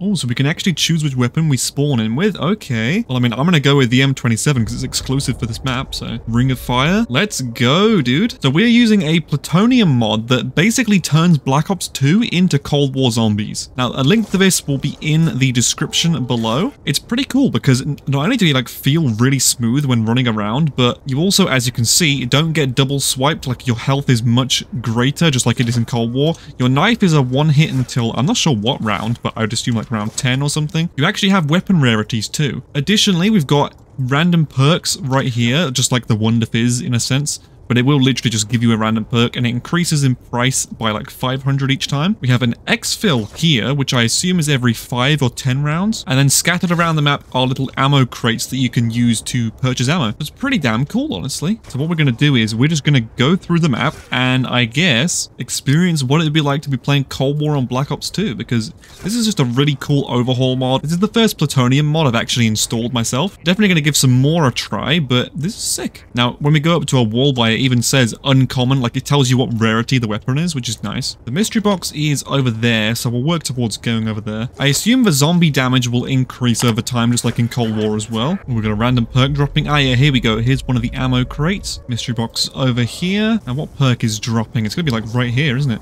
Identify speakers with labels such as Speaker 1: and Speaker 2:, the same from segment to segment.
Speaker 1: Oh, so we can actually choose which weapon we spawn in with. Okay. Well, I mean, I'm going to go with the M27 because it's exclusive for this map. So Ring of Fire. Let's go, dude. So we're using a plutonium mod that basically turns Black Ops 2 into Cold War zombies. Now, a link to this will be in the description below. It's pretty cool because not only do you like feel really smooth when running around, but you also, as you can see, don't get double swiped. Like your health is much greater, just like it is in Cold War. Your knife is a one hit until, I'm not sure what round, but I would assume like like around 10 or something. You actually have weapon rarities too. Additionally, we've got random perks right here, just like the Wonder Fizz in a sense but it will literally just give you a random perk and it increases in price by like 500 each time. We have an Exfil here, which I assume is every 5 or 10 rounds. And then scattered around the map are little ammo crates that you can use to purchase ammo. It's pretty damn cool, honestly. So what we're going to do is we're just going to go through the map and I guess experience what it would be like to be playing Cold War on Black Ops 2 because this is just a really cool overhaul mod. This is the first Plutonium mod I've actually installed myself. Definitely going to give some more a try, but this is sick. Now, when we go up to a wall by even says uncommon, like it tells you what rarity the weapon is, which is nice. The mystery box is over there, so we'll work towards going over there. I assume the zombie damage will increase over time, just like in Cold War as well. We've got a random perk dropping. Ah, yeah, here we go. Here's one of the ammo crates. Mystery box over here. And what perk is dropping? It's going to be like right here, isn't it?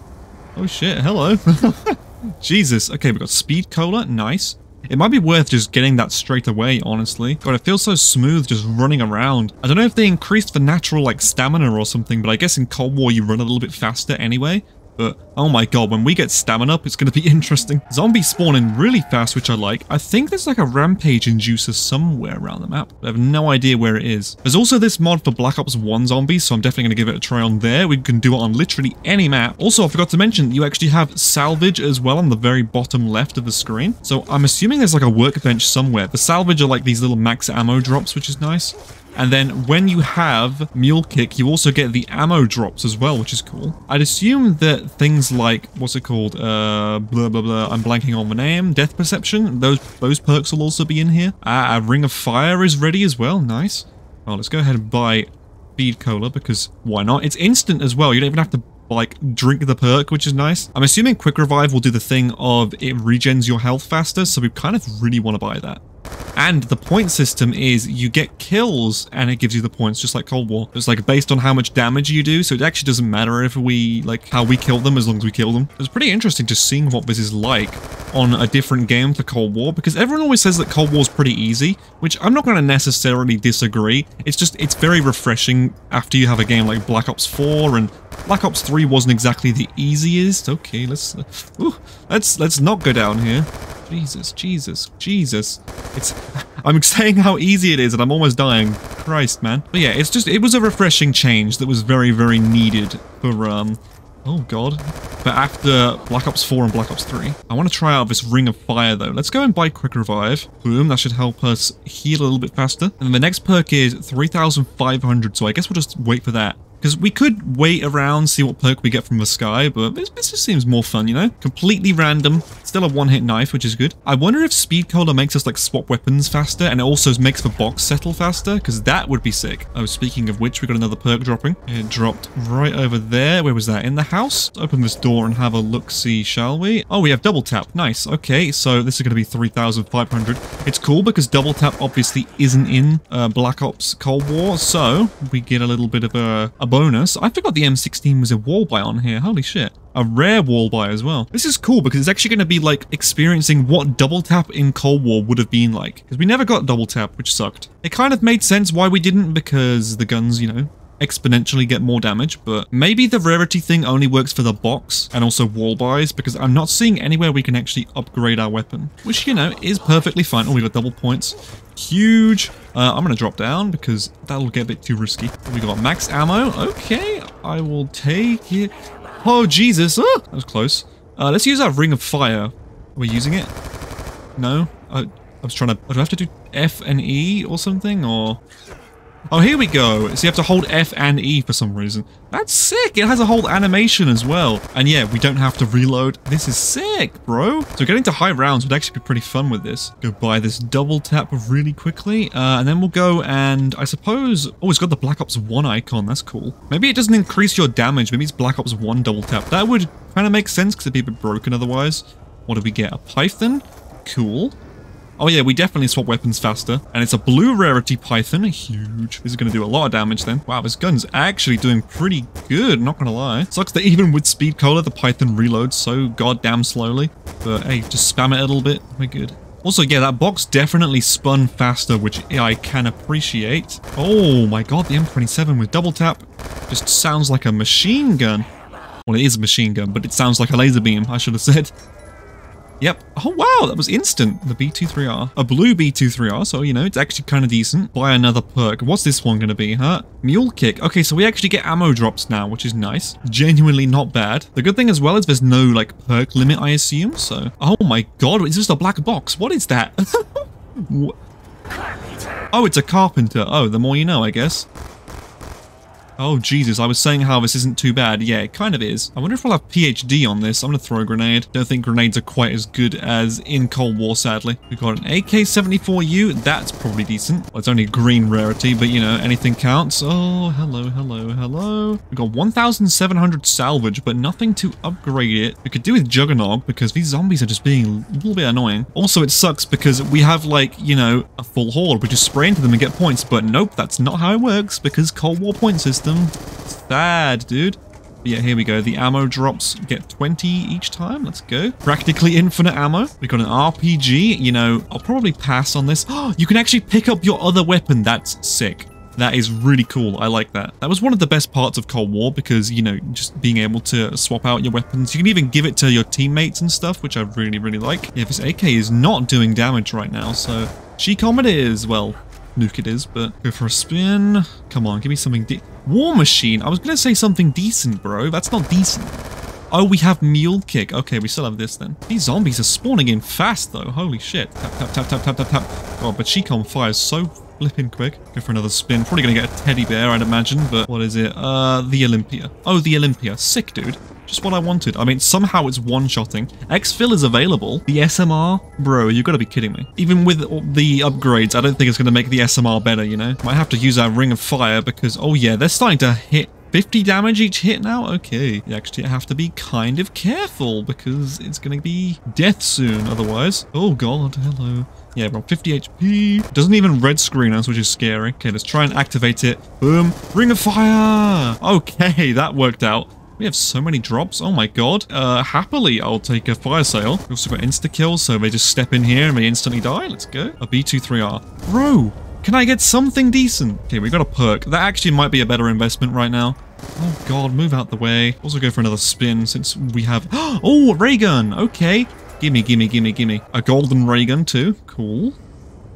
Speaker 1: Oh shit, hello. Jesus. Okay, we've got speed cola. Nice. It might be worth just getting that straight away, honestly. God, it feels so smooth just running around. I don't know if they increased the natural, like, stamina or something, but I guess in Cold War you run a little bit faster anyway. But, oh my god, when we get stamina up, it's going to be interesting. Zombies spawn in really fast, which I like. I think there's like a rampage inducer somewhere around the map. I have no idea where it is. There's also this mod for Black Ops 1 zombies, so I'm definitely going to give it a try on there. We can do it on literally any map. Also, I forgot to mention, you actually have salvage as well on the very bottom left of the screen. So I'm assuming there's like a workbench somewhere. The salvage are like these little max ammo drops, which is nice. And then when you have Mule Kick, you also get the ammo drops as well, which is cool. I'd assume that things like, what's it called? Uh, blah, blah, blah. I'm blanking on the name. Death Perception. Those those perks will also be in here. A Ring of Fire is ready as well. Nice. Well, let's go ahead and buy Speed Cola because why not? It's instant as well. You don't even have to like drink the perk, which is nice. I'm assuming Quick Revive will do the thing of it regens your health faster, so we kind of really want to buy that. And the point system is you get kills and it gives you the points just like Cold War. It's like based on how much damage you do, so it actually doesn't matter if we, like, how we kill them as long as we kill them. It's pretty interesting just seeing what this is like on a different game to Cold War because everyone always says that Cold War is pretty easy, which I'm not going to necessarily disagree. It's just, it's very refreshing after you have a game like Black Ops 4 and Black Ops 3 wasn't exactly the easiest. Okay, let's, ooh, let's, let's not go down here. Jesus, Jesus, Jesus. It's... I'm saying how easy it is and I'm almost dying. Christ, man. But yeah, it's just... It was a refreshing change that was very, very needed for, um... Oh, God. But after Black Ops 4 and Black Ops 3. I want to try out this Ring of Fire, though. Let's go and buy Quick Revive. Boom, that should help us heal a little bit faster. And the next perk is 3,500, so I guess we'll just wait for that. Because we could wait around, see what perk we get from the sky, but this, this just seems more fun, you know? Completely random, still a one-hit knife, which is good. I wonder if Speed Cola makes us, like, swap weapons faster, and it also makes the box settle faster, because that would be sick. Oh, speaking of which, we got another perk dropping. It dropped right over there. Where was that? In the house? Let's open this door and have a look-see, shall we? Oh, we have double tap. Nice. Okay, so this is going to be 3,500. It's cool because double tap obviously isn't in uh, Black Ops Cold War, so we get a little bit of a, a bonus. I forgot the M16 was a wall buy on here. Holy shit. A rare wall buy as well. This is cool because it's actually going to be like experiencing what double tap in Cold War would have been like. Because we never got double tap, which sucked. It kind of made sense why we didn't because the guns, you know, exponentially get more damage, but maybe the rarity thing only works for the box and also wall buys because I'm not seeing anywhere we can actually upgrade our weapon, which, you know, is perfectly fine. Oh, we got double points. Huge. Uh, I'm going to drop down because that'll get a bit too risky. We got max ammo. Okay, I will take it. Oh, Jesus. Oh, that was close. Uh, let's use our Ring of Fire. Are we using it? No? I, I was trying to... Do I have to do F and E or something? Or... Oh, here we go. So you have to hold F and E for some reason. That's sick. It has a whole animation as well. And yeah, we don't have to reload. This is sick, bro. So getting to high rounds would actually be pretty fun with this. Go buy this double tap really quickly. Uh, and then we'll go and I suppose... Oh, it's got the Black Ops 1 icon. That's cool. Maybe it doesn't increase your damage. Maybe it's Black Ops 1 double tap. That would kind of make sense because it'd be a bit broken otherwise. What do we get? A Python? cool. Oh yeah, we definitely swap weapons faster. And it's a blue rarity Python. Huge. This is going to do a lot of damage then. Wow, this gun's actually doing pretty good, not going to lie. Sucks that even with Speed Cola, the Python reloads so goddamn slowly. But hey, just spam it a little bit. We're good. Also, yeah, that box definitely spun faster, which I can appreciate. Oh my god, the M27 with double tap just sounds like a machine gun. Well, it is a machine gun, but it sounds like a laser beam, I should have said. Yep. Oh, wow, that was instant. The B23R. A blue B23R, so, you know, it's actually kind of decent. Buy another perk. What's this one going to be, huh? Mule Kick. Okay, so we actually get ammo drops now, which is nice. Genuinely not bad. The good thing as well is there's no, like, perk limit, I assume, so... Oh my god, is this a black box? What is that? oh, it's a carpenter. Oh, the more you know, I guess. Oh, Jesus, I was saying how this isn't too bad. Yeah, it kind of is. I wonder if I'll have PhD on this. I'm going to throw a grenade. Don't think grenades are quite as good as in Cold War, sadly. We've got an AK-74U. That's probably decent. Well, it's only green rarity, but, you know, anything counts. Oh, hello, hello, hello. We've got 1,700 salvage, but nothing to upgrade it. We could do with Juggernaut, because these zombies are just being a little bit annoying. Also, it sucks because we have, like, you know, a full horde. We just spray into them and get points, but nope, that's not how it works, because Cold War point system them. Sad, dude. But yeah, here we go. The ammo drops get 20 each time. Let's go. Practically infinite ammo. We got an RPG. You know, I'll probably pass on this. Oh, you can actually pick up your other weapon. That's sick. That is really cool. I like that. That was one of the best parts of Cold War because, you know, just being able to swap out your weapons. You can even give it to your teammates and stuff, which I really, really like. Yeah, this AK is not doing damage right now, so... Chicom is, Well, nuke it is, but go for a spin. Come on, give me something War Machine? I was going to say something decent, bro. That's not decent. Oh, we have Mule Kick. Okay, we still have this then. These zombies are spawning in fast, though. Holy shit. Tap, tap, tap, tap, tap, tap, tap. Oh, but Chicom fires so flipping quick. Go for another spin. Probably going to get a teddy bear, I'd imagine, but what is it? Uh, the Olympia. Oh, the Olympia. Sick, dude. Just what I wanted. I mean, somehow it's one-shotting. Exfil is available. The SMR? Bro, you gotta be kidding me. Even with the upgrades, I don't think it's gonna make the SMR better, you know? Might have to use our Ring of Fire because, oh yeah, they're starting to hit 50 damage each hit now? Okay. You actually have to be kind of careful because it's going to be death soon otherwise. Oh god, hello. Yeah, we're on 50 HP. Doesn't even red screen us, which is scary. Okay, let's try and activate it. Boom. Ring of Fire! Okay, that worked out. We have so many drops. Oh my god. Uh, happily, I'll take a fire sale. We also got insta-kills, so they just step in here and they instantly die. Let's go. A B23R. Bro, can I get something decent? Okay, we got a perk. That actually might be a better investment right now. Oh god, move out the way. Also go for another spin since we have... Oh, ray gun! Okay. Gimme, gimme, gimme, gimme. A golden ray gun too. Cool.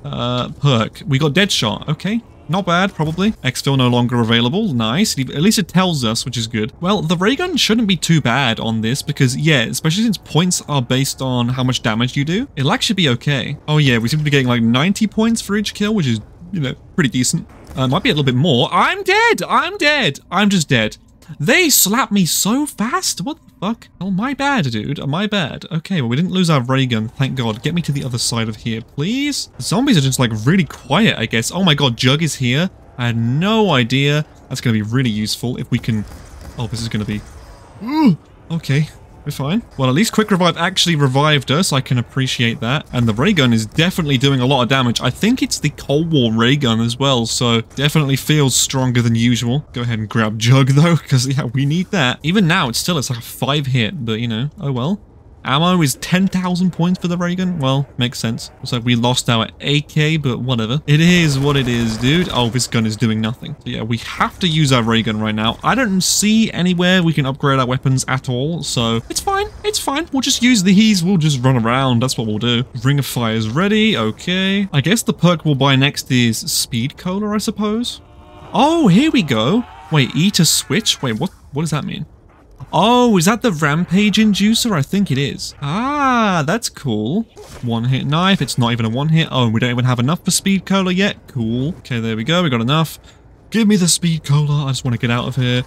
Speaker 1: Uh, perk. We got Deadshot. Okay. Not bad, probably. Exfil no longer available. Nice. At least it tells us, which is good. Well, the ray gun shouldn't be too bad on this because, yeah, especially since points are based on how much damage you do, it'll actually be okay. Oh, yeah, we seem to be getting like 90 points for each kill, which is, you know, pretty decent. Uh, might be a little bit more. I'm dead! I'm dead! I'm just dead. They slapped me so fast. What the fuck? Oh, my bad, dude. Oh, my bad. Okay, well, we didn't lose our ray gun. Thank God. Get me to the other side of here, please. The zombies are just, like, really quiet, I guess. Oh my god, Jug is here. I had no idea. That's going to be really useful if we can... Oh, this is going to be... okay. We're fine. Well, at least Quick Revive actually revived us. I can appreciate that. And the ray gun is definitely doing a lot of damage. I think it's the Cold War ray gun as well, so definitely feels stronger than usual. Go ahead and grab Jug, though, because, yeah, we need that. Even now, it's still, it's like a 5 hit, but, you know, oh well. Ammo is 10,000 points for the ray gun. Well, makes sense. Looks like we lost our AK, but whatever. It is what it is, dude. Oh, this gun is doing nothing. So yeah, we have to use our ray gun right now. I don't see anywhere we can upgrade our weapons at all, so it's fine. It's fine. We'll just use these. We'll just run around. That's what we'll do. Ring of Fire is ready. Okay. I guess the perk we'll buy next is Speed Cola, I suppose. Oh, here we go. Wait, E to switch? Wait, what? What does that mean? Oh, is that the Rampage Inducer? I think it is. Ah, that's cool. One hit knife. It's not even a one hit. Oh, we don't even have enough for Speed Cola yet. Cool. Okay, there we go. We got enough. Give me the Speed Cola. I just want to get out of here.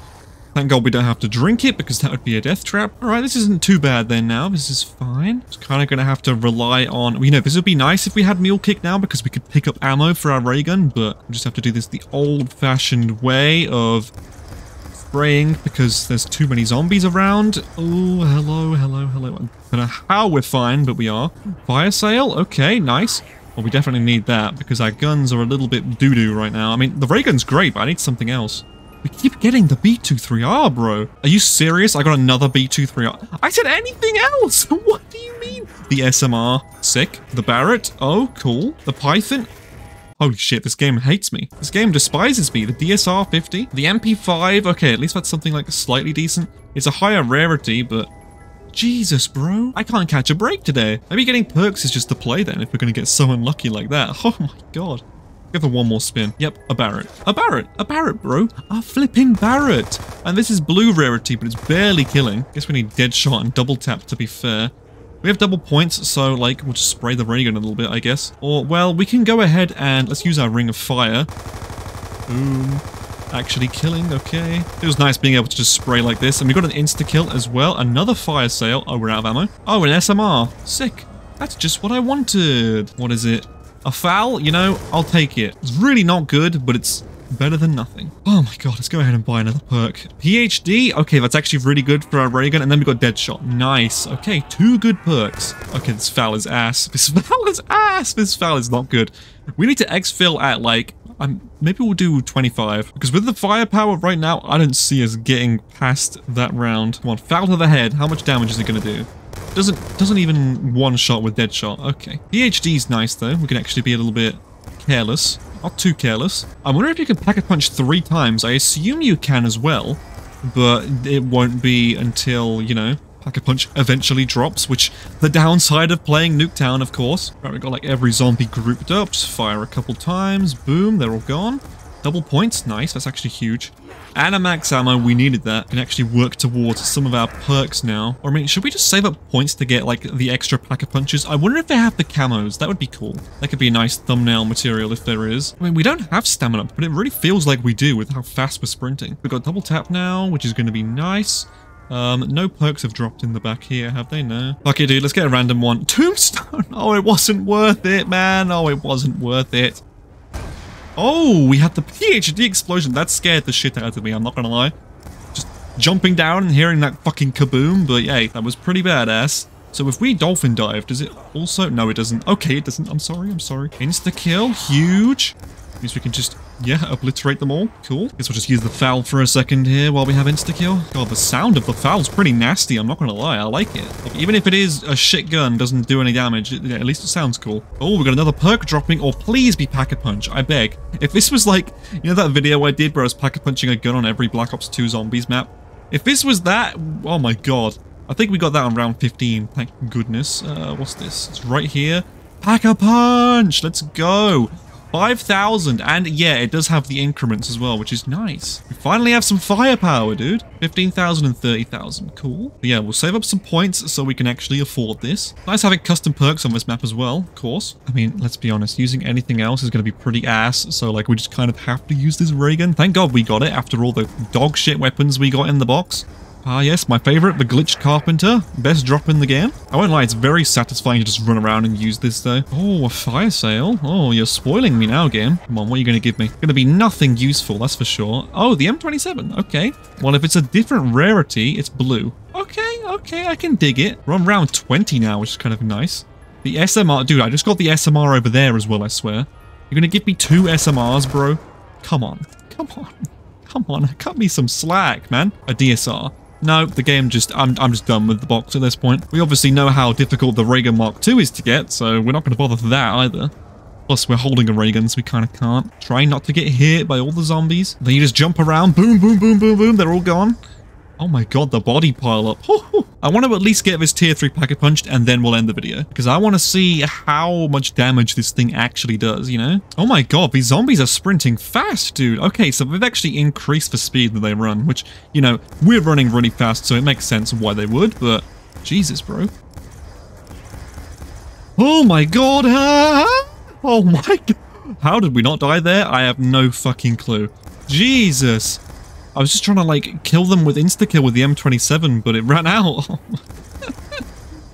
Speaker 1: Thank God we don't have to drink it because that would be a death trap. All right, this isn't too bad then now. This is fine. It's kind of going to have to rely on... You know, this would be nice if we had Mule Kick now because we could pick up ammo for our ray gun, but we just have to do this the old-fashioned way of spraying because there's too many zombies around. Oh, hello, hello, hello. I don't know how we're fine, but we are. Fire sale? Okay, nice. Well, we definitely need that because our guns are a little bit doo-doo right now. I mean, the ray gun's great, but I need something else. We keep getting the B23R, bro. Are you serious? I got another B23R. I said anything else. what do you mean? The SMR. Sick. The Barrett. Oh, cool. The Python. Holy shit, this game hates me. This game despises me. The DSR 50, the MP5, okay, at least that's something like slightly decent. It's a higher rarity, but Jesus, bro. I can't catch a break today. Maybe getting perks is just the play then if we're going to get so unlucky like that. Oh my god. Give it one more spin. Yep, a Barrett. A Barrett. A Barrett, bro. A flipping Barrett. And this is blue rarity, but it's barely killing. Guess we need Deadshot and Double Tap to be fair. We have double points, so like, we'll just spray the ray gun a little bit, I guess. Or, well, we can go ahead and let's use our Ring of Fire. Boom. Actually killing, okay. It was nice being able to just spray like this. And we got an insta-kill as well. Another fire sale. Oh, we're out of ammo. Oh, an SMR. Sick. That's just what I wanted. What is it? A FAL? You know, I'll take it. It's really not good, but it's better than nothing. Oh my god, let's go ahead and buy another perk. PhD? Okay, that's actually really good for our ray gun. And then we got Deadshot. Nice. Okay, two good perks. Okay, this FAL is ass. This FAL is ass. This FAL is not good. We need to exfil at like um, maybe we'll do 25. Because with the firepower right now, I don't see us getting past that round. Come on, FAL to the head. How much damage is it going to do? Doesn't doesn't even one shot with Deadshot. Okay. PhD's nice though. We can actually be a little bit careless. Not too careless. I wonder if you can pack a punch three times. I assume you can as well, but it won't be until, you know, Pack a Punch eventually drops, which the downside of playing Nuketown, of course. Right, we got like every zombie grouped up, just fire a couple times, boom, they're all gone. Double points, nice, that's actually huge. And a max ammo, we needed that. Can actually work towards some of our perks now. Or I mean, should we just save up points to get like the extra Pack-a-Punches? I wonder if they have the camos, that would be cool. That could be a nice thumbnail material if there is. I mean, we don't have stamina, but it really feels like we do with how fast we're sprinting. We've got double tap now, which is going to be nice. Um, no perks have dropped in the back here, have they? No. Okay, dude, let's get a random one. Tombstone! Oh, it wasn't worth it, man. Oh, it wasn't worth it. Oh, we had the PhD explosion. That scared the shit out of me, I'm not gonna lie. Just jumping down and hearing that fucking kaboom, but yeah, that was pretty badass. So if we dolphin dive, does it also... No, it doesn't. Okay, it doesn't. I'm sorry, I'm sorry. Insta-kill, huge. Means we can just, yeah, obliterate them all. Cool. Guess we'll just use the FAL for a second here while we have insta-kill. God, the sound of the FAL's pretty nasty, I'm not gonna lie. I like it. Like, even if it is a shit gun, doesn't do any damage, it, at least it sounds cool. Oh, we got another perk dropping, or please be Pack-a-Punch, I beg. If this was like, you know that video I did where I was Pack-a-Punching a gun on every Black Ops 2 Zombies map? If this was that, oh my god. I think we got that on round 15, thank goodness. Uh, what's this? It's right here. Pack-a-Punch! Let's go! 5,000, and yeah, it does have the increments as well, which is nice. We finally have some firepower, dude. 15,000 and 30,000, cool. But yeah, we'll save up some points so we can actually afford this. Nice having custom perks on this map as well, of course. I mean, let's be honest, using anything else is going to be pretty ass, so like we just kind of have to use this ray gun. Thank God we got it after all the dog shit weapons we got in the box. Ah yes, my favorite, the Glitched Carpenter. Best drop in the game. I won't lie, it's very satisfying to just run around and use this though. Oh, a fire sale. Oh, you're spoiling me now, game. Come on, what are you going to give me? Going to be nothing useful, that's for sure. Oh, the M27. Okay. Well, if it's a different rarity, it's blue. Okay, okay, I can dig it. We're on round 20 now, which is kind of nice. The SMR, dude, I just got the SMR over there as well, I swear. You're going to give me two SMRs, bro? Come on. Come on. Come on, cut me some slack, man. A DSR. No, the game just, I'm, I'm just done with the box at this point. We obviously know how difficult the Ray Gun Mark II is to get, so we're not going to bother for that either. Plus, we're holding a ray gun, so we kind of can't. Try not to get hit by all the zombies. Then you just jump around, boom, boom, boom, boom, boom, they're all gone. Oh my god, the body pile up. I want to at least get this tier 3 Pack-a-Punched and then we'll end the video. Because I want to see how much damage this thing actually does, you know? Oh my god, these zombies are sprinting fast, dude. Okay, so they've actually increased the speed that they run, which, you know, we're running really fast, so it makes sense why they would, but Jesus, bro. Oh my god! Oh my god! How did we not die there? I have no fucking clue. Jesus! I was just trying to like kill them with insta-kill with the M27, but it ran out.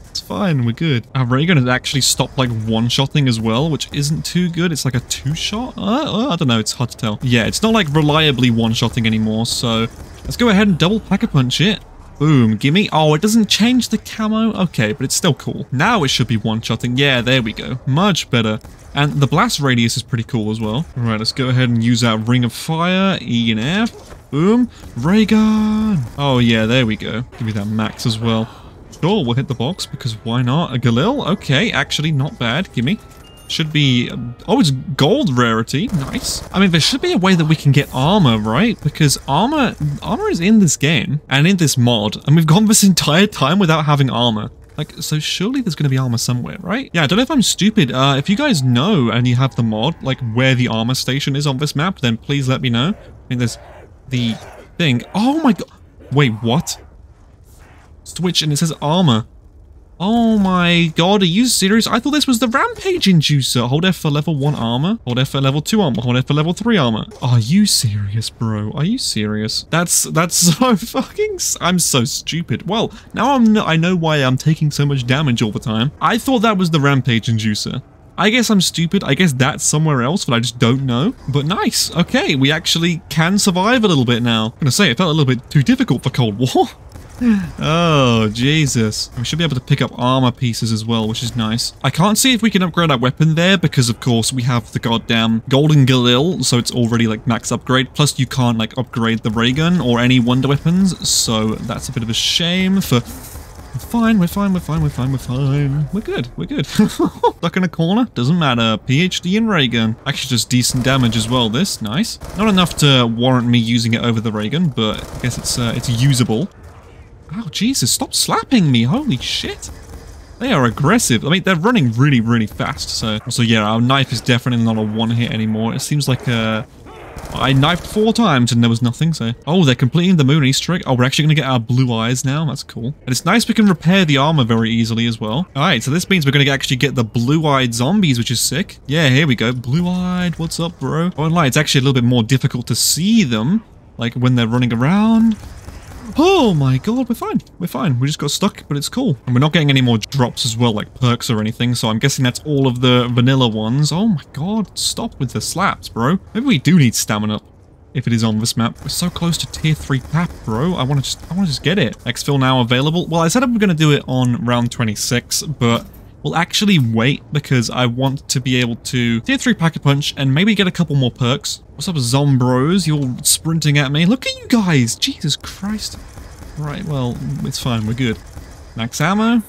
Speaker 1: it's fine, we're good. Our ray gun has actually stopped like one-shotting as well, which isn't too good. It's like a two-shot? Uh, uh, I don't know, it's hard to tell. Yeah, it's not like reliably one-shotting anymore, so Let's go ahead and double Pack-a-Punch it. Boom, gimme. Oh, it doesn't change the camo? Okay, but it's still cool. Now it should be one-shotting. Yeah, there we go. Much better. And the blast radius is pretty cool as well. All right, let's go ahead and use our Ring of Fire, E and F. Boom. Ray gun. Oh, yeah, there we go. Give me that max as well. Sure, we'll hit the box because why not? A Galil? Okay, actually not bad. Gimme. Should be... Oh, it's gold rarity. Nice. I mean, there should be a way that we can get armor, right? Because armor... Armor is in this game and in this mod. And we've gone this entire time without having armor. Like, so surely there's going to be armor somewhere, right? Yeah, I don't know if I'm stupid. Uh, if you guys know and you have the mod, like where the armor station is on this map, then please let me know. I mean, there's the thing. Oh my god. Wait, what? Switch and it says armor. Oh my god, are you serious? I thought this was the Rampage Inducer. Hold F for level 1 armor. Hold F for level 2 armor. Hold F for level 3 armor. Are you serious, bro? Are you serious? That's that's so fucking... I'm so stupid. Well, now I'm I know why I'm taking so much damage all the time. I thought that was the Rampage Inducer. I guess I'm stupid. I guess that's somewhere else, but I just don't know. But nice. Okay, we actually can survive a little bit now. I'm gonna say, it felt a little bit too difficult for Cold War. oh, Jesus. We should be able to pick up armor pieces as well, which is nice. I can't see if we can upgrade our weapon there because, of course, we have the goddamn Golden Galil, so it's already, like, max upgrade. Plus, you can't, like, upgrade the ray gun or any wonder weapons, so that's a bit of a shame for... We're fine, we're fine, we're fine, we're fine, we're fine. We're good, we're good. Stuck in a corner, doesn't matter. PhD in ray gun. Actually, just decent damage as well, this. Nice. Not enough to warrant me using it over the ray gun, but I guess it's, uh, it's usable. Oh, Jesus, stop slapping me. Holy shit. They are aggressive. I mean, they're running really, really fast. So, so yeah, our knife is definitely not a one hit anymore. It seems like uh, I knifed four times and there was nothing, so... Oh, they're completing the moon Easter egg. Oh, we're actually going to get our blue eyes now. That's cool. And it's nice we can repair the armor very easily as well. Alright, so this means we're going to actually get the blue-eyed zombies, which is sick. Yeah, here we go. Blue-eyed, what's up, bro? Oh, and it's actually a little bit more difficult to see them, like when they're running around. Oh my god, we're fine. We're fine. We just got stuck, but it's cool. And we're not getting any more drops as well, like perks or anything, so I'm guessing that's all of the vanilla ones. Oh my god, stop with the slaps, bro. Maybe we do need stamina if it is on this map. We're so close to tier 3 pap, bro. I want to just I want to just get it. Exfil now available. Well, I said I'm going to do it on round 26, but We'll actually wait because I want to be able to tier 3 Pack-a-Punch and maybe get a couple more perks. What's up, Zombros? You're sprinting at me. Look at you guys! Jesus Christ. Right, well, it's fine. We're good. Max ammo.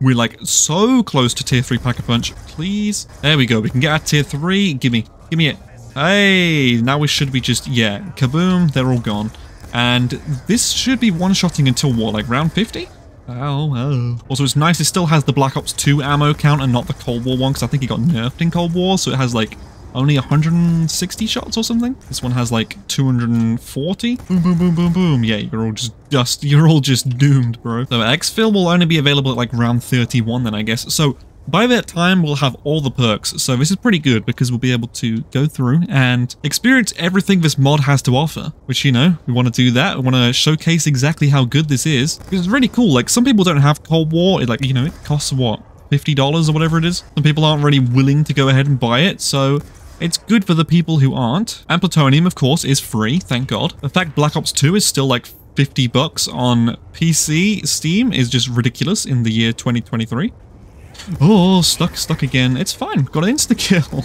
Speaker 1: We're like so close to tier 3 Pack-a-Punch. Please. There we go. We can get our tier 3. Gimme. Gimme it. Hey, now we should be just, yeah, kaboom, they're all gone. And this should be one-shotting until what, like round 50? Oh. Also, it's nice it still has the Black Ops 2 ammo count and not the Cold War one, because I think it got nerfed in Cold War, so it has like only 160 shots or something. This one has like 240. Boom, boom, boom, boom, boom. Yeah, you're all just dust. You're all just doomed, bro. So exfil will only be available at like round 31 then, I guess. So by that time, we'll have all the perks, so this is pretty good because we'll be able to go through and experience everything this mod has to offer, which, you know, we want to do that. We want to showcase exactly how good this is. It's really cool. Like, some people don't have Cold War. It, like, you know, it costs what? $50 or whatever it is. Some people aren't really willing to go ahead and buy it, so it's good for the people who aren't. And Plutonium, of course, is free, thank God. The fact Black Ops 2 is still like 50 bucks on PC Steam is just ridiculous in the year 2023. Oh, stuck, stuck again. It's fine. Got an insta-kill.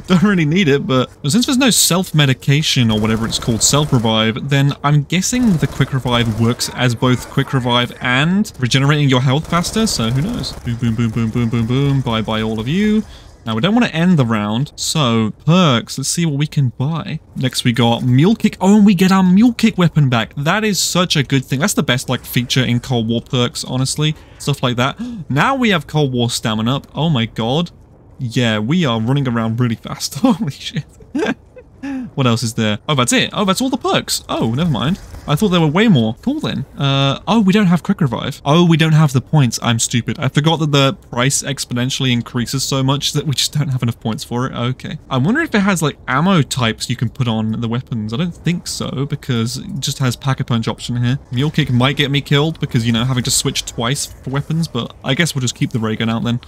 Speaker 1: Don't really need it, but since there's no self-medication or whatever it's called, self-revive, then I'm guessing the quick revive works as both quick revive and regenerating your health faster, so who knows? Boom, boom, boom, boom, boom, boom, boom. Bye-bye all of you. Now, we don't want to end the round, so perks, let's see what we can buy. Next, we got Mule Kick. Oh, and we get our Mule Kick weapon back. That is such a good thing. That's the best, like, feature in Cold War perks, honestly. Stuff like that. Now we have Cold War stamina up. Oh my god. Yeah, we are running around really fast. Holy shit. what else is there? Oh, that's it. Oh, that's all the perks. Oh, never mind. I thought there were way more. Cool then. Uh, oh, we don't have quick revive. Oh, we don't have the points. I'm stupid. I forgot that the price exponentially increases so much that we just don't have enough points for it. Okay. I wonder if it has like ammo types you can put on the weapons. I don't think so because it just has pack-a-punch option here. Mule kick might get me killed because, you know, having to switch twice for weapons, but I guess we'll just keep the ray gun out then.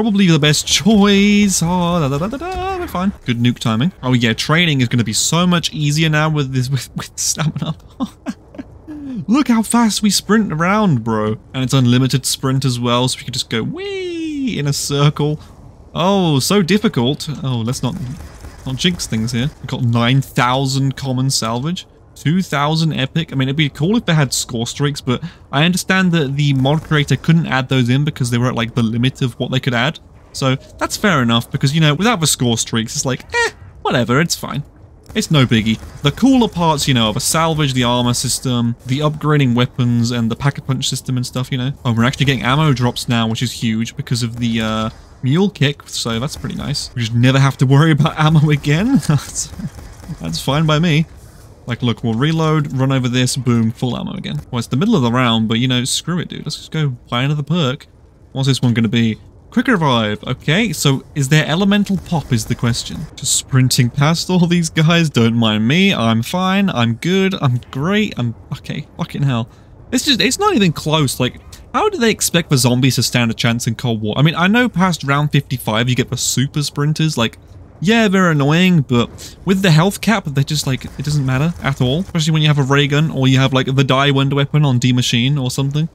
Speaker 1: Probably the best choice. Oh, da, da, da, we're fine. Good nuke timing. Oh yeah, training is going to be so much easier now with this with, with stamina. Look how fast we sprint around, bro. And it's unlimited sprint as well, so we can just go wee in a circle. Oh, so difficult. Oh, let's not, not jinx things here. We've got 9,000 common salvage. 2,000 epic. I mean, it'd be cool if they had score streaks, but I understand that the mod creator couldn't add those in because they were at like the limit of what they could add. So that's fair enough because, you know, without the score streaks, it's like, eh, whatever, it's fine. It's no biggie. The cooler parts, you know, of a salvage, the armor system, the upgrading weapons, and the pack-a-punch system and stuff, you know. Oh, we're actually getting ammo drops now, which is huge because of the uh, mule kick, so that's pretty nice. We just never have to worry about ammo again. that's, that's fine by me. Like, look, we'll reload, run over this, boom, full ammo again. Well, it's the middle of the round, but, you know, screw it, dude. Let's just go buy another perk. What's this one going to be? Quick revive. Okay, so is there elemental pop is the question. Just sprinting past all these guys. Don't mind me. I'm fine. I'm good. I'm great. I'm... Okay, fucking hell. It's just... It's not even close. Like, how do they expect the zombies to stand a chance in Cold War? I mean, I know past round 55 you get the super sprinters. Like, yeah, they're annoying, but with the health cap, they're just like, it doesn't matter at all. Especially when you have a ray gun or you have like the die wind weapon on Die Maschine or something.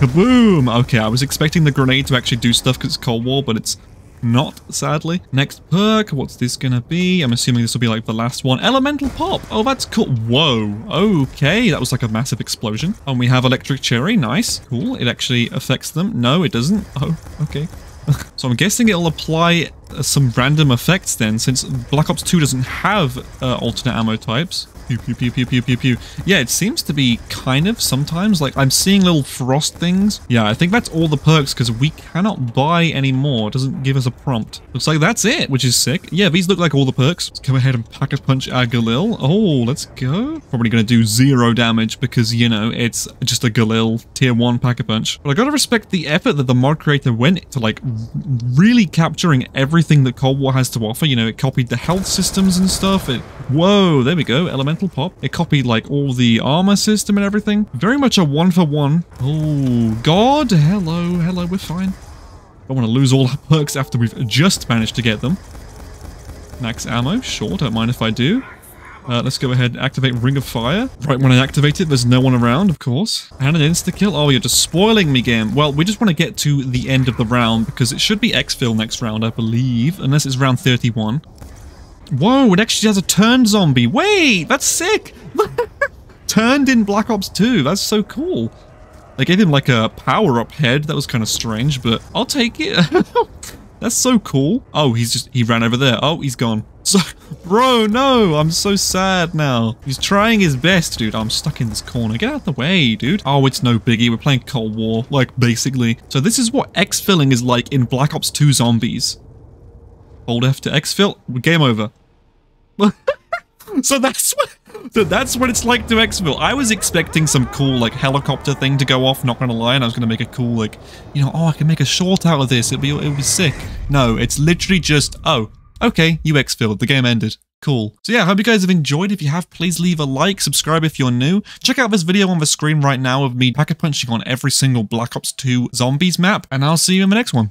Speaker 1: Kaboom! Okay, I was expecting the grenade to actually do stuff because it's Cold War, but it's not, sadly. Next perk, what's this gonna be? I'm assuming this will be like the last one. Elemental Pop! Oh, that's cool. Whoa. Okay, that was like a massive explosion. And we have Electric Cherry. Nice. Cool. It actually affects them. No, it doesn't. Oh, okay. so I'm guessing it'll apply uh, some random effects then, since Black Ops 2 doesn't have uh, alternate ammo types. Pew, pew, pew, pew, pew, pew, pew. Yeah, it seems to be kind of sometimes. Like, I'm seeing little frost things. Yeah, I think that's all the perks because we cannot buy any more. It doesn't give us a prompt. Looks like that's it, which is sick. Yeah, these look like all the perks. Let's go ahead and pack a punch our Galil. Oh, let's go. Probably going to do zero damage because, you know, it's just a Galil tier 1 pack a punch. But I gotta respect the effort that the mod creator went to, like, really capturing everything that Cold War has to offer. You know, it copied the health systems and stuff. It, whoa, there we go. Elemental pop. It copied like all the armor system and everything. Very much a one for one. Oh, God. Hello, hello, we're fine. Don't want to lose all our perks after we've just managed to get them. Max ammo, sure, don't mind if I do. Uh, let's go ahead and activate Ring of Fire. Right when I activate it, there's no one around, of course. And an insta-kill. Oh, you're just spoiling me, game. Well, we just want to get to the end of the round because it should be exfil next round, I believe. Unless it's round 31. Whoa, it actually has a turned zombie. Wait, that's sick. turned in Black Ops 2. That's so cool. They gave him like a power-up head. That was kind of strange, but I'll take it. that's so cool. Oh, he's just, he ran over there. Oh, he's gone. So, bro, no, I'm so sad now. He's trying his best, dude. I'm stuck in this corner. Get out the way, dude. Oh, it's no biggie. We're playing Cold War, like, basically. So this is what exfilling is like in Black Ops 2 Zombies. Hold F to exfil. Game over. so that's what so that's what it's like to exfil. I was expecting some cool like helicopter thing to go off, not gonna lie, and I was gonna make a cool like, you know, oh I can make a short out of this, it'll be it'll be sick. No, it's literally just, oh, okay, you exfilled, the game ended. Cool. So yeah, I hope you guys have enjoyed. If you have, please leave a like, subscribe if you're new. Check out this video on the screen right now of me pack-a-punching on every single Black Ops 2 Zombies map, and I'll see you in the next one.